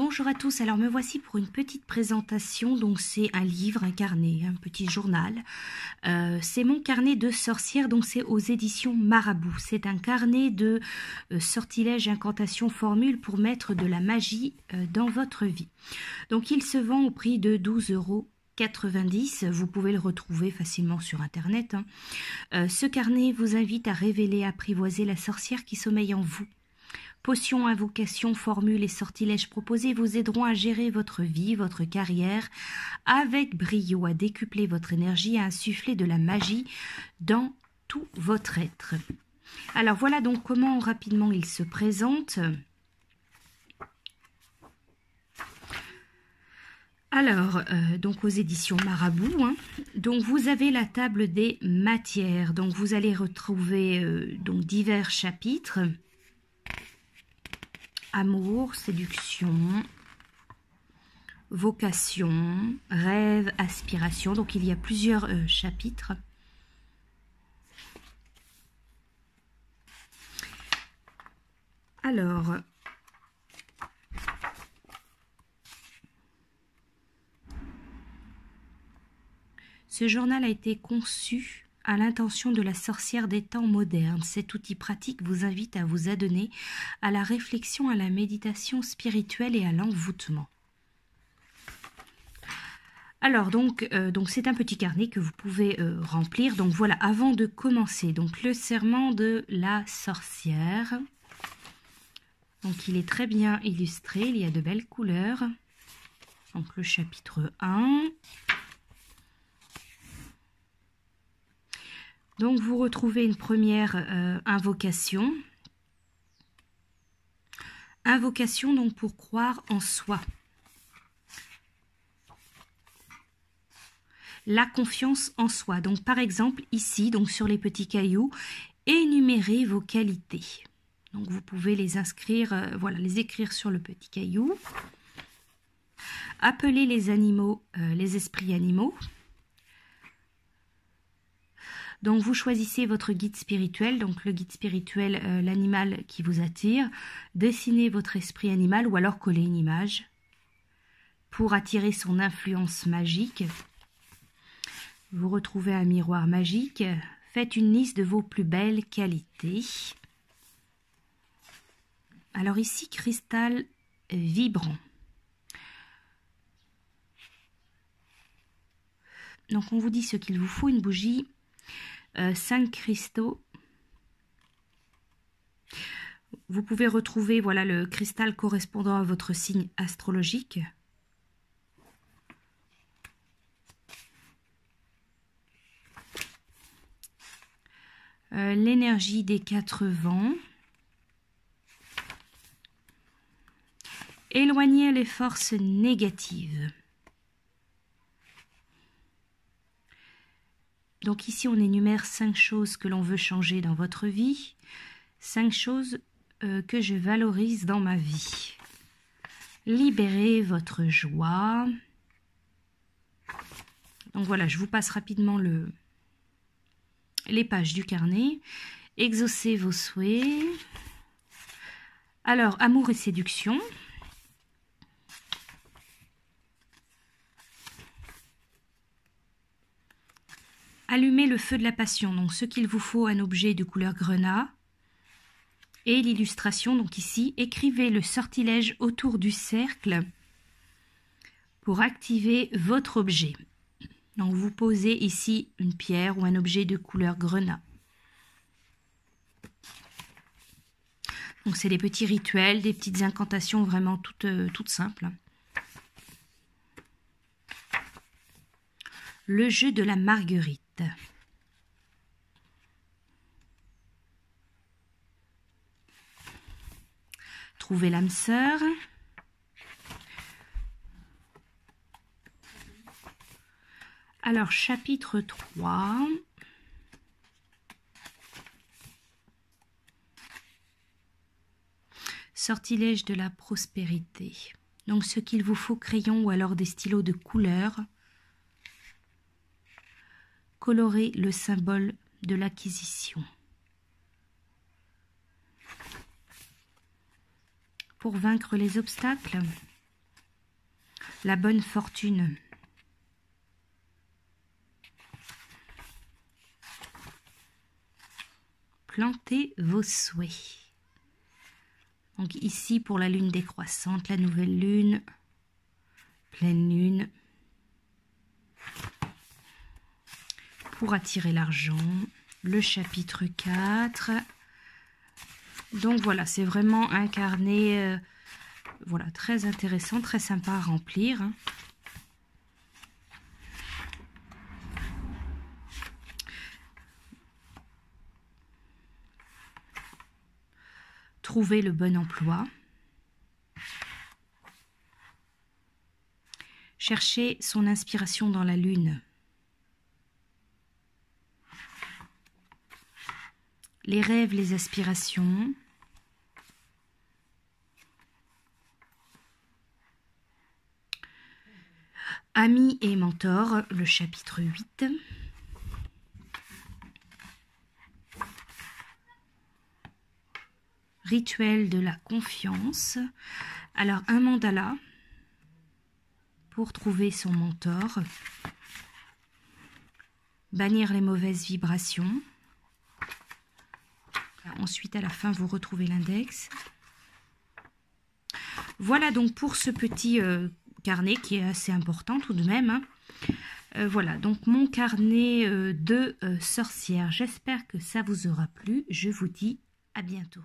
Bonjour à tous, alors me voici pour une petite présentation, donc c'est un livre, un carnet, un petit journal. Euh, c'est mon carnet de sorcière, donc c'est aux éditions Marabout. C'est un carnet de euh, sortilèges, incantations, formules pour mettre de la magie euh, dans votre vie. Donc il se vend au prix de 12 euros 90. Vous pouvez le retrouver facilement sur Internet. Hein. ce carnet vous invite à révéler, apprivoiser la sorcière qui sommeille en vous. Potions, invocations, formules et sortilèges proposés vous aideront à gérer votre vie, votre carrière avec brio, à décupler votre énergie, à insuffler de la magie dans tout votre être. Alors voilà donc comment rapidement il se présente. Alors, euh, donc aux éditions Marabout, hein. vous avez la table des matières. Donc vous allez retrouver euh, divers chapitres amour, séduction, vocation, rêve, aspiration. Donc il y a plusieurs euh, chapitres. Alors, ce journal a été conçu à l'intention de la sorcière des temps modernes. Cet outil pratique vous invite à vous adonner à la réflexion, à la méditation spirituelle et à l'envoûtement. Alors donc, euh, donc c'est un petit carnet que vous pouvez euh, remplir. Donc voilà, avant de commencer, donc le serment de la sorcière. Donc il est très bien illustré, il y a de belles couleurs. Donc le chapitre 1. Donc vous retrouvez une première euh, invocation. Invocation donc pour croire en soi. La confiance en soi. Donc par exemple ici, donc sur les petits cailloux, énumérez vos qualités. Donc vous pouvez les inscrire, euh, voilà, les écrire sur le petit caillou. Appelez les animaux, euh, les esprits animaux. Donc vous choisissez votre guide spirituel, donc le guide spirituel, euh, l'animal qui vous attire. Dessinez votre esprit animal ou alors collez une image pour attirer son influence magique. Vous retrouvez un miroir magique. Faites une liste de vos plus belles qualités. Alors ici, cristal vibrant. Donc on vous dit ce qu'il vous faut, une bougie 5 euh, cristaux. Vous pouvez retrouver voilà le cristal correspondant à votre signe astrologique. Euh, l'énergie des quatre vents. Éloignez les forces négatives. Donc ici, on énumère cinq choses que l'on veut changer dans votre vie, cinq choses euh, que je valorise dans ma vie. Libérez votre joie. Donc voilà, je vous passe rapidement le, les pages du carnet. Exaucez vos souhaits. Alors, amour et séduction. Allumez le feu de la passion, donc ce qu'il vous faut, un objet de couleur grenat. Et l'illustration, donc ici, écrivez le sortilège autour du cercle pour activer votre objet. Donc vous posez ici une pierre ou un objet de couleur grenat. Donc c'est des petits rituels, des petites incantations vraiment toutes, euh, toutes simples. Le jeu de la marguerite. Trouver l'âme sœur. Alors, chapitre 3. Sortilège de la prospérité. Donc, ce qu'il vous faut, crayon ou alors des stylos de couleur colorer le symbole de l'acquisition. Pour vaincre les obstacles, la bonne fortune. Plantez vos souhaits. Donc ici pour la lune décroissante, la nouvelle lune, pleine lune. Pour attirer l'argent, le chapitre 4. Donc voilà, c'est vraiment un carnet euh, voilà, très intéressant, très sympa à remplir. Hein. Trouver le bon emploi. Chercher son inspiration dans la lune. Les rêves, les aspirations. Amis et mentors, le chapitre 8. Rituel de la confiance. Alors, un mandala pour trouver son mentor. Bannir les mauvaises vibrations. Ensuite, à la fin, vous retrouvez l'index. Voilà donc pour ce petit euh, carnet qui est assez important tout de même. Hein. Euh, voilà, donc mon carnet euh, de sorcière. J'espère que ça vous aura plu. Je vous dis à bientôt.